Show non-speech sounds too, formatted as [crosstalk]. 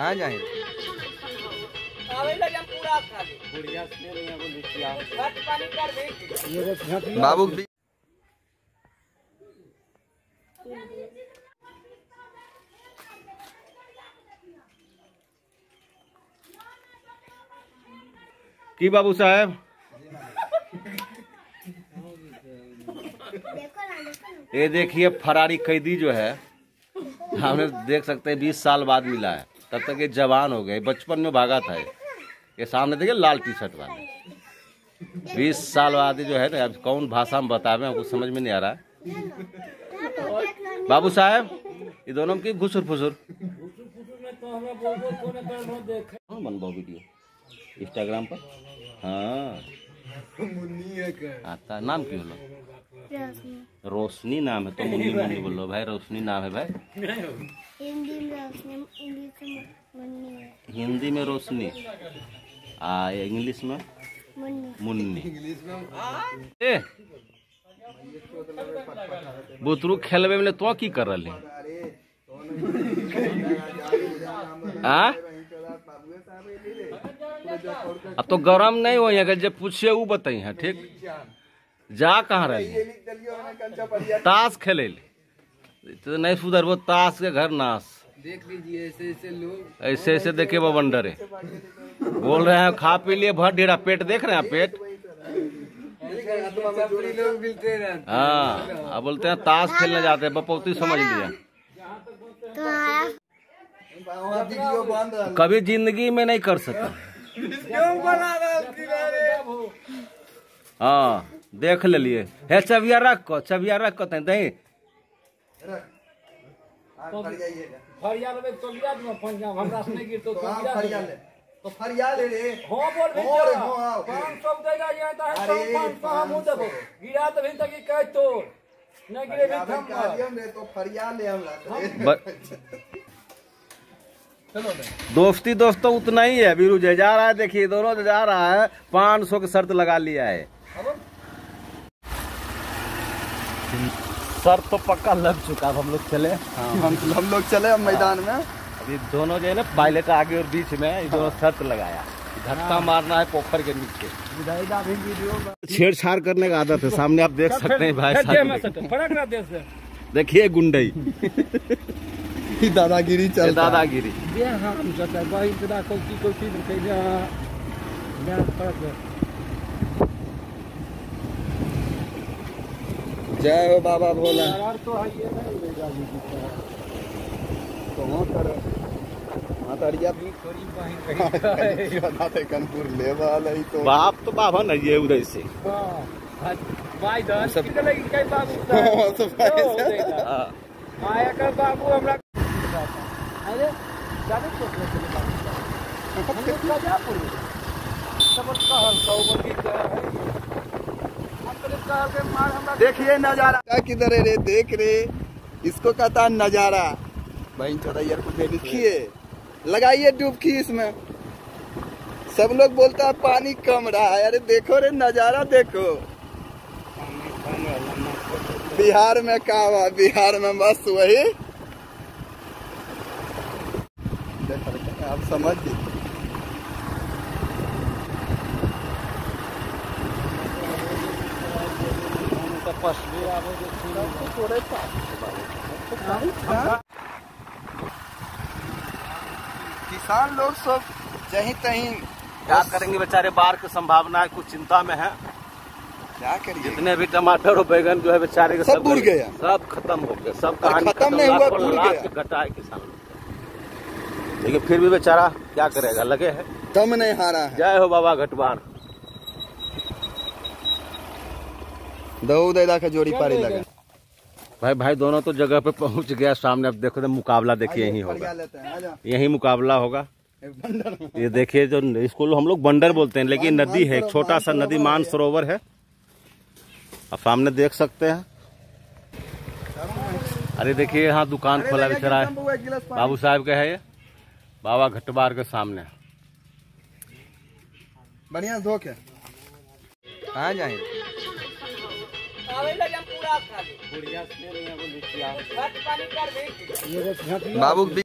कहाँ जाए। बाबू की बाबू साहब? ये देखिए, फरारी कैदी जो है हमने देख सकते हैं, बीस साल बाद मिला है। तब तक ये जवान हो गए। बचपन में भागा था ये। ये सामने देखिए लाल टी शर्ट वाले। बीस साल बाद जो है ना अब कौन भाषा में बतावे हमको समझ में नहीं आ रहा। बाबू साहब ये दोनों की घुसुर फुसुर। कौन बनवाओ वीडियो। इंस्टाग्राम पर। हाँ। आता नाम क्यों लो? रोशनी नाम है तो मुन्नी मुन्नी बोलो भाई? रोशनी नाम है भाई। हिंदी में है। हिंदी में रोशनी? आ इंग्लिश में? मुन्नी। ए बुतरू खेलबे में तो की कर रही आ? अब तो गरम नहीं हो जब पूछिए वो बताई है ठीक? जा कहाँ रही ताश खेले तो नहीं सुधर वो ताश के घर नाश। देख लीजिए ऐसे ऐसे लोग ऐसे ऐसे देखे वो बंडर है। बोल रहे हैं खा पी लिए भर ढेरा पेट देख रहे हैं पेट? हाँ अब बोलते हैं ताश खेलने जाते हैं बपौती समझ लिया। कभी ज़िंदगी में नहीं कर सका क्यों बना रहा किनारे? हाँ। देख ले लिए हे चबिया रख को चबिया रख को तैं दही फरिया लेबै तो लिया दूँ पंजा हमरा से नहीं गिरतो तो लिया फरिया ले। तो फरिया ले रे। हाँ बोल भी हाँ रे, हाँ, हाँ। पाँच सौ देगा ये तो है अरे, सौ पाँच हम देबो गिरा तो भी तक कह तो नहीं गिरे भी थम कालियम रे तो फरिया ले हम लाते दोस्ती दोस्तों उतना ही है बीरू जे जा रहा है देखिए दोनों जा रहा है। पाँच सौ की शर्त लगा लिया है। शर्त तो पक्का लग चुका अब हम लोग चले। हम हम लोग चले अब मैदान में। अभी दोनों जो है ना पायलट आगे और बीच में ये दोनों शर्त लगाया। धक्का मारना है पोखर के नीचे। छेड़छाड़ करने का आदत है सामने आप देख [laughs] सकते हैं भाई से देखिए गुंडई। दादागिरी चल है। दादागिरी ये हम जाता है वही इतना कोई की कोई चीज़ कहीं ना फड़क रहा जय हो बाबा भोला। यार तो है [laughs] ही। तो। बाप तो बाबा नहीं है उदय से। भाई दन सब- कितने लगी कई बाबू [laughs] हाँ, हो। हाँ। बाबू हमरा अरे जाने को चले बाबू का जा पड़ी सब कहल सौ बंदी है हम तो कहल के मार हमरा देखिए नज़ारा। क्या किधर है रे? देख रे। इसको कहता है नज़ारा। भाई छोटा यार कुछ लिखिए लगाइए डुबकी इसमें। सब लोग बोलता है, पानी कम रहा है। अरे देखो रे, नज़ारा देखो। बिहार में का हुआ? बिहार में बस वही। आप समझ गए तपस्वी आवे जो छुड़ा किसान लोग सब जहीं तहीं क्या करेंगे बेचारे बाढ़ की संभावना है कुछ चिंता में है क्या करिए जितने भी टमाटर और बैगन जो है बेचारे के सब बुड़ गया। सब खत्म हो गया सब कहानी खत्म नहीं हुआ, लाख गया। घटा है किसान लोग। लेकिन फिर भी बेचारा क्या करेगा लगे है दम नहीं हारा है जय हो बाबा घटवार दऊ का जोड़ी पारी लगा। भाई भाई दोनों तो जगह पे पहुँच गया सामने अब देखो तो मुकाबला देखिए यही होगा। यही मुकाबला होगा। ये देखिए जो इसको हम लोग बंडर बोलते हैं लेकिन नदी है एक छोटा सा नदी मान सरोवर है। आप सामने देख सकते हैं। अरे देखिए यहाँ दुकान खोला बेचारा है। बाबू साहब का है ये। बाबा घटबार के सामने। बढ़िया धोख है कहाँ जाए बाबू